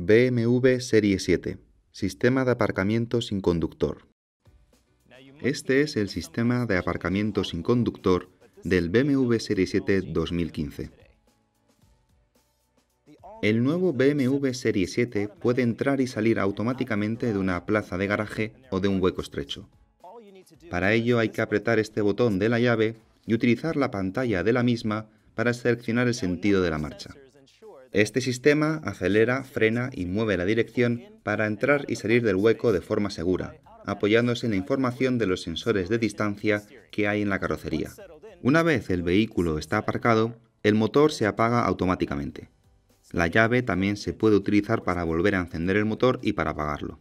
BMW Serie 7 Sistema de aparcamiento sin conductor. Este es el sistema de aparcamiento sin conductor del BMW Serie 7 2015. El nuevo BMW Serie 7 puede entrar y salir automáticamente de una plaza de garaje o de un hueco estrecho. Para ello hay que apretar este botón de la llave y utilizar la pantalla de la misma para seleccionar el sentido de la marcha. Este sistema acelera, frena y mueve la dirección para entrar y salir del hueco de forma segura, apoyándose en la información de los sensores de distancia que hay en la carrocería. Una vez el vehículo está aparcado, el motor se apaga automáticamente. La llave también se puede utilizar para volver a encender el motor y para apagarlo.